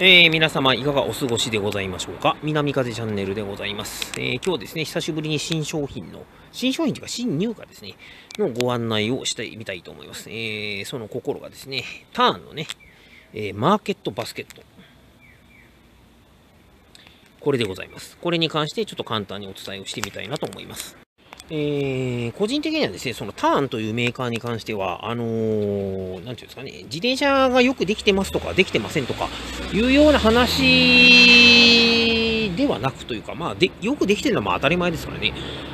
えー、皆様いかがお過ごしでございましょうか？南風チャンネルでございます。えー、今日ですね、久しぶりに新商品の、新商品というか新入荷ですね、のご案内をしてみたいと思います。えー、その心がですね、ターンのね、えマーケットバスケット。これでございます。これに関してちょっと簡単にお伝えをしてみたいなと思います。えー、個人的にはですね、そのターンというメーカーに関しては、あのー、なんていうんですかね、自転車がよくできてますとか、できてませんとか、いうような話ではなくというか、まあで、よくできてるのはまあ当たり前ですからね、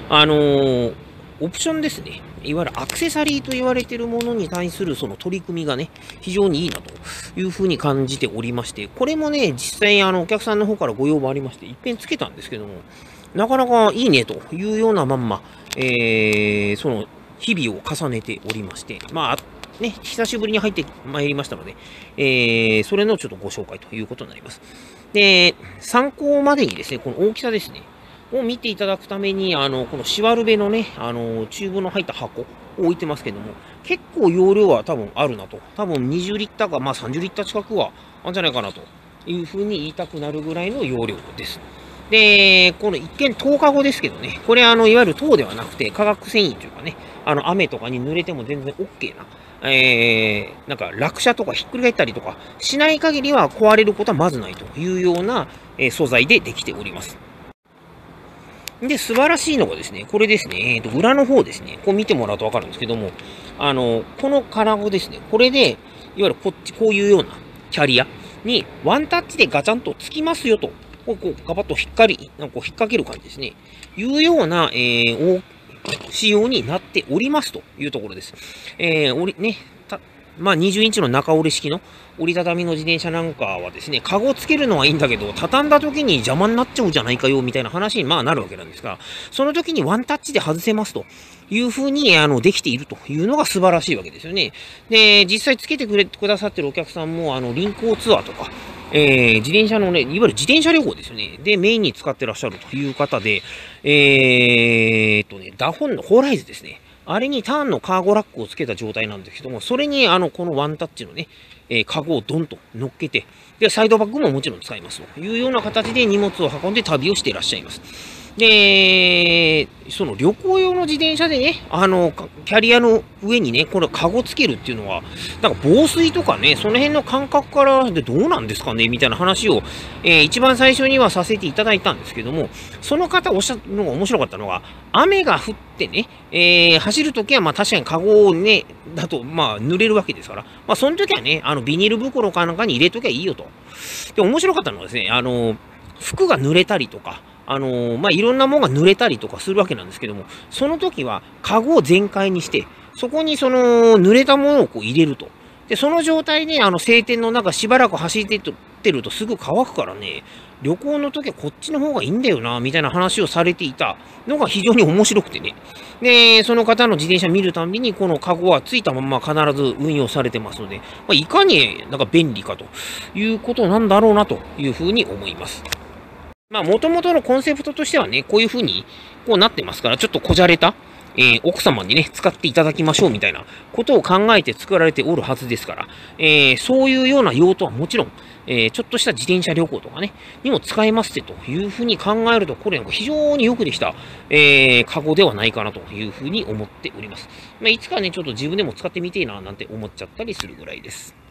あのー、オプションですね、いわゆるアクセサリーと言われてるものに対するその取り組みがね、非常にいいなというふうに感じておりまして、これもね、実際あのお客さんの方からご要望ありまして、いっぺんつけたんですけども、なかなかいいねというようなまんま、えー、その日々を重ねておりまして、まあ、ね、久しぶりに入ってまいりましたので、えー、それのちょっとご紹介ということになります。で、参考までにですね、この大きさですね、を見ていただくために、あの、このシワルベのね、あの、チューブの入った箱を置いてますけども、結構容量は多分あるなと。多分20リッターか、まあ30リッター近くはあるんじゃないかなというふうに言いたくなるぐらいの容量です。で、この一見10日後ですけどね、これあの、いわゆる糖ではなくて、化学繊維というかね、あの、雨とかに濡れても全然 OK な、えー、なんか落車とかひっくり返ったりとかしない限りは壊れることはまずないというような、えー、素材でできております。で、素晴らしいのがですね、これですね、えー、と裏の方ですね、こう見てもらうとわかるんですけども、あの、この金具ですね、これで、いわゆるこっち、こういうようなキャリアにワンタッチでガチャンとつきますよとこ、こ、ガバッと引っかり、なんかこう引っ掛ける感じですね。いうような、えー、仕様になっておりますというところです。えー、おり、ね、た、まあ、20インチの中折れ式の折りたたみの自転車なんかはですね、カゴつけるのはいいんだけど、畳んだ時に邪魔になっちゃうじゃないかよ、みたいな話にまあなるわけなんですが、その時にワンタッチで外せますというふうに、あの、できているというのが素晴らしいわけですよね。で、実際つけてくれて、くださってるお客さんも、あの、輪行ツアーとか、えー、自転車のね、いわゆる自転車旅行ですよね。で、メインに使ってらっしゃるという方で、えー、っとね、ダホンのホーライズですね。あれにターンのカーゴラックをつけた状態なんですけども、それにあの、このワンタッチのね、えー、カゴをドンと乗っけて、で、サイドバッグももちろん使いますというような形で荷物を運んで旅をしていらっしゃいます。で、その旅行用の自転車でね、あの、キャリアの上にね、これ、カゴつけるっていうのは、なんか防水とかね、その辺の感覚からでどうなんですかねみたいな話を、えー、一番最初にはさせていただいたんですけども、その方おっしゃるのが面白かったのが、雨が降ってね、えー、走るときは、まあ確かにカゴをね、だと、まあ濡れるわけですから、まあその時はね、あのビニール袋かなんかに入れときゃいいよと。で、面白かったのはですね、あの、服が濡れたりとか、あのー、まあ、いろんなものが濡れたりとかするわけなんですけども、その時は、カゴを全開にして、そこにその、濡れたものをこう入れると。で、その状態で、あの、晴天の中しばらく走ってるとすぐ乾くからね、旅行の時はこっちの方がいいんだよな、みたいな話をされていたのが非常に面白くてね。で、その方の自転車見るたびに、このカゴはついたまま必ず運用されてますので、まあ、いかになんか便利かということなんだろうなというふうに思います。まあ、もともとのコンセプトとしてはね、こういう風に、こうなってますから、ちょっとこじゃれた、えー、奥様にね、使っていただきましょうみたいなことを考えて作られておるはずですから、えー、そういうような用途はもちろん、えー、ちょっとした自転車旅行とかね、にも使えますってというふうに考えると、これなんか非常によくできた、えー、カゴではないかなというふうに思っております。まあ、いつかね、ちょっと自分でも使ってみてえな、なんて思っちゃったりするぐらいです。